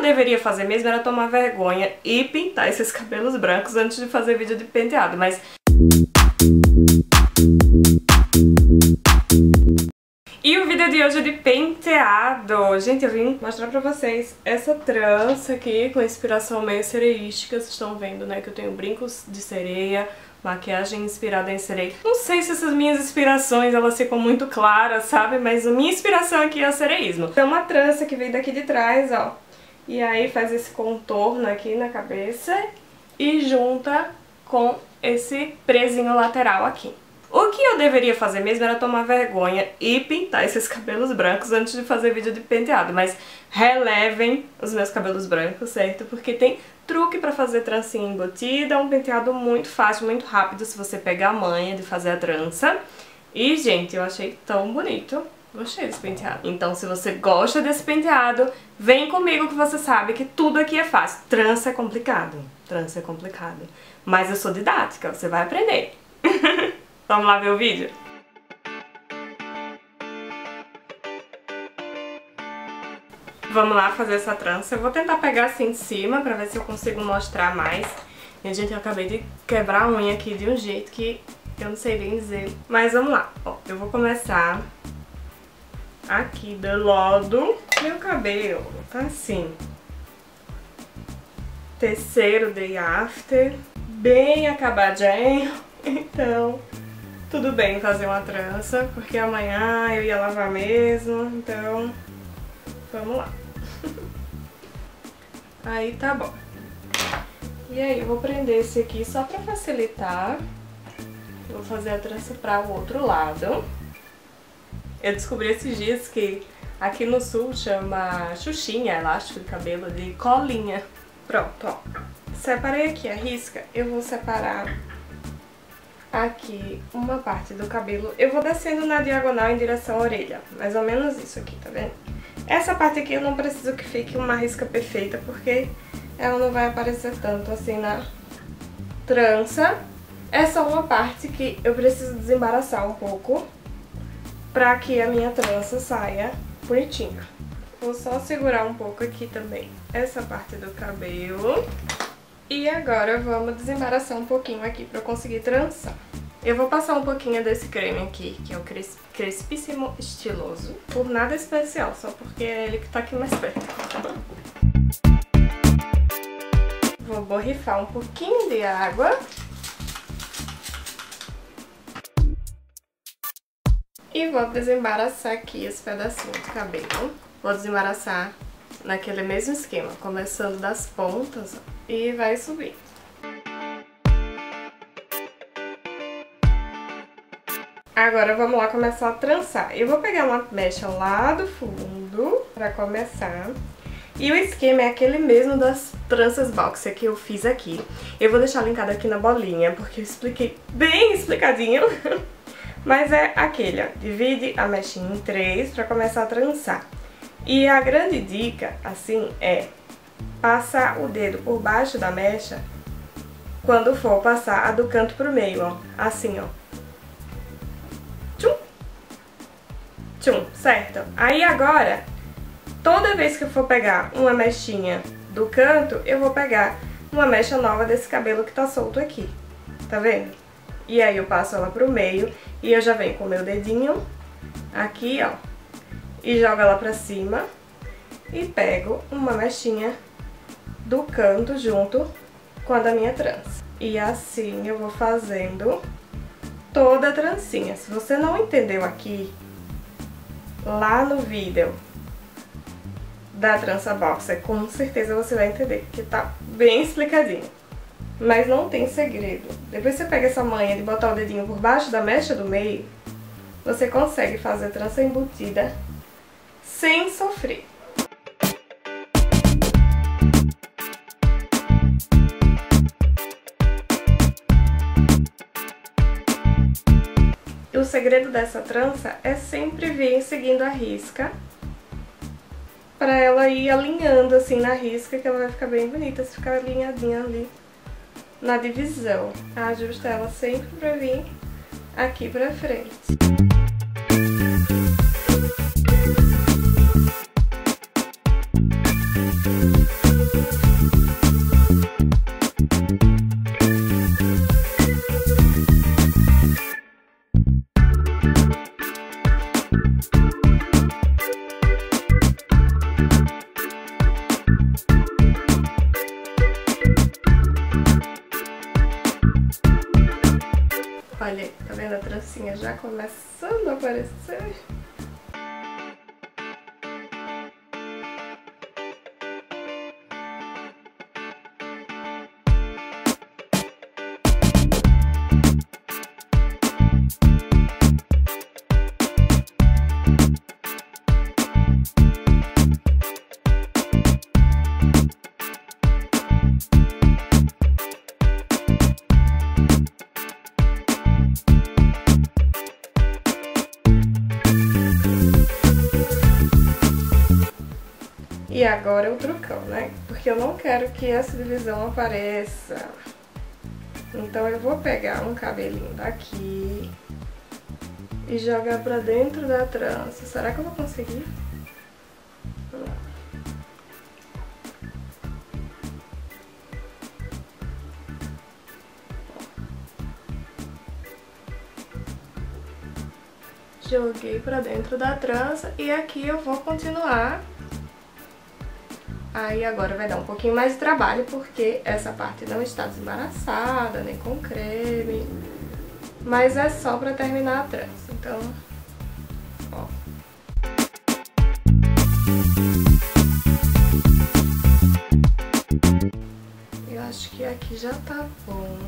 eu deveria fazer mesmo era tomar vergonha e pintar esses cabelos brancos antes de fazer vídeo de penteado, mas... E o vídeo de hoje é de penteado. Gente, eu vim mostrar pra vocês essa trança aqui com inspiração meio sereística. Vocês estão vendo, né, que eu tenho brincos de sereia, maquiagem inspirada em sereia. Não sei se essas minhas inspirações elas ficam muito claras, sabe? Mas a minha inspiração aqui é o sereísmo. Tem uma trança que vem daqui de trás, ó. E aí faz esse contorno aqui na cabeça e junta com esse presinho lateral aqui. O que eu deveria fazer mesmo era tomar vergonha e pintar esses cabelos brancos antes de fazer vídeo de penteado, mas relevem os meus cabelos brancos, certo? Porque tem truque pra fazer trancinha embutida, é um penteado muito fácil, muito rápido se você pegar a manha de fazer a trança. E, gente, eu achei tão bonito. Gostei desse penteado. Então, se você gosta desse penteado, vem comigo que você sabe que tudo aqui é fácil. Trança é complicado. Trança é complicado. Mas eu sou didática, você vai aprender. Vamos lá ver o vídeo? Vamos lá fazer essa trança. Eu vou tentar pegar assim de cima pra ver se eu consigo mostrar mais. E, gente, eu acabei de quebrar a unha aqui de um jeito que eu não sei nem dizer. Mas vamos lá. Ó, eu vou começar aqui do lado meu cabelo. Tá assim. Terceiro day after. Bem acabadinho. Então, tudo bem fazer uma trança, porque amanhã eu ia lavar mesmo, então vamos lá. aí tá bom. E aí eu vou prender esse aqui só pra facilitar. Vou fazer a trança para o outro lado. Eu descobri esses dias que aqui no sul chama xuxinha, elástico de cabelo, de colinha. Pronto, ó. Separei aqui a risca, eu vou separar aqui uma parte do cabelo. Eu vou descendo na diagonal em direção à orelha, mais ou menos isso aqui, tá vendo? Essa parte aqui eu não preciso que fique uma risca perfeita, porque ela não vai aparecer tanto assim na trança. É só uma parte que eu preciso desembaraçar um pouco pra que a minha trança saia bonitinha. Vou só segurar um pouco aqui também essa parte do cabelo. E agora vamos desembaraçar um pouquinho aqui pra eu conseguir trançar. Eu vou passar um pouquinho desse creme aqui, que é o Crespíssimo Estiloso. Por nada especial, só porque é ele que tá aqui mais perto. Vou borrifar um pouquinho de água. E vou desembaraçar aqui os pedacinhos do cabelo. Vou desembaraçar naquele mesmo esquema, começando das pontas, e vai subir. Agora vamos lá começar a trançar. Eu vou pegar uma mecha lá do fundo pra começar. E o esquema é aquele mesmo das tranças boxer que eu fiz aqui. Eu vou deixar linkado aqui na bolinha, porque eu expliquei bem explicadinho. Mas é aquele, ó. Divide a mechinha em três pra começar a trançar. E a grande dica, assim, é passar o dedo por baixo da mecha quando for passar a do canto pro meio, ó. Assim, ó. Tchum. Tchum, certo? Aí agora, toda vez que eu for pegar uma mechinha do canto, eu vou pegar uma mecha nova desse cabelo que tá solto aqui. Tá vendo? E aí eu passo ela pro meio e eu já venho com o meu dedinho aqui, ó. E jogo ela pra cima e pego uma mechinha do canto junto com a da minha trança. E assim eu vou fazendo toda a trancinha. Se você não entendeu aqui, lá no vídeo da trança boxer, com certeza você vai entender, porque tá bem explicadinho. Mas não tem segredo. Depois você pega essa manha de botar o dedinho por baixo da mecha do meio, você consegue fazer trança embutida sem sofrer. o segredo dessa trança é sempre vir seguindo a risca para ela ir alinhando assim na risca que ela vai ficar bem bonita se ficar alinhadinha ali na divisão. Ajusta ela sempre para vir aqui pra frente. Olha tá vendo a trancinha já começando a aparecer? E agora é o trucão, né? Porque eu não quero que essa divisão apareça. Então eu vou pegar um cabelinho daqui e jogar pra dentro da trança. Será que eu vou conseguir? Joguei pra dentro da trança e aqui eu vou continuar Aí agora vai dar um pouquinho mais de trabalho porque essa parte não está desembaraçada, nem com creme. Mas é só pra terminar a trança, então... Ó. Eu acho que aqui já tá bom,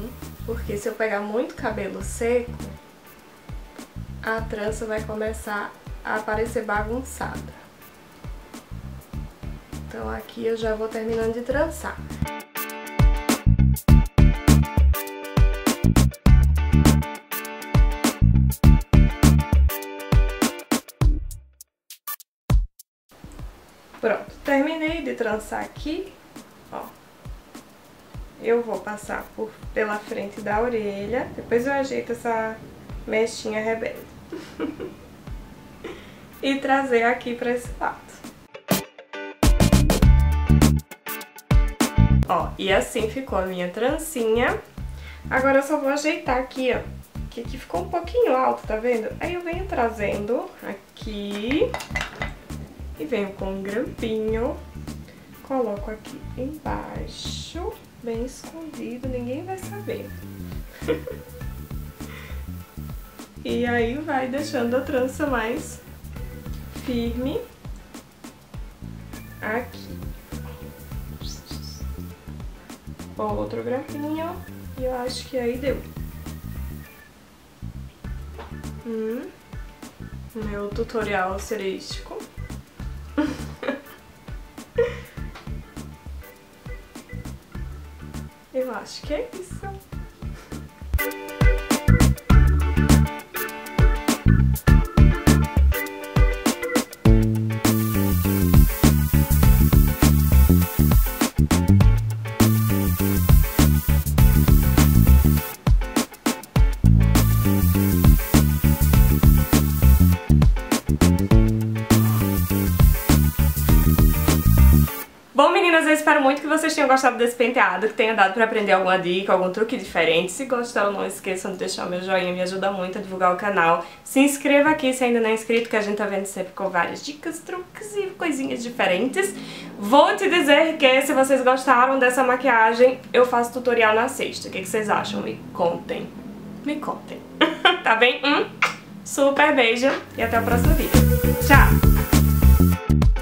porque se eu pegar muito cabelo seco, a trança vai começar a aparecer bagunçada. Então aqui eu já vou terminando de trançar. Pronto, terminei de trançar aqui, ó. Eu vou passar por, pela frente da orelha, depois eu ajeito essa mechinha rebelde. e trazer aqui pra esse lado. Ó, e assim ficou a minha trancinha. Agora eu só vou ajeitar aqui, ó, que aqui ficou um pouquinho alto, tá vendo? Aí eu venho trazendo aqui e venho com um grampinho, coloco aqui embaixo, bem escondido, ninguém vai saber. e aí vai deixando a trança mais firme aqui. Outro grafinho e eu acho que aí deu. Hum, meu tutorial serístico. eu acho que é isso. Espero muito que vocês tenham gostado desse penteado, que tenha dado pra aprender alguma dica, algum truque diferente. Se gostaram, não esqueçam de deixar o meu joinha, me ajuda muito a divulgar o canal. Se inscreva aqui se ainda não é inscrito, que a gente tá vendo sempre com várias dicas, truques e coisinhas diferentes. Vou te dizer que se vocês gostaram dessa maquiagem, eu faço tutorial na sexta. O que, que vocês acham? Me contem. Me contem. tá bem? Um super beijo e até o próximo vídeo. Tchau!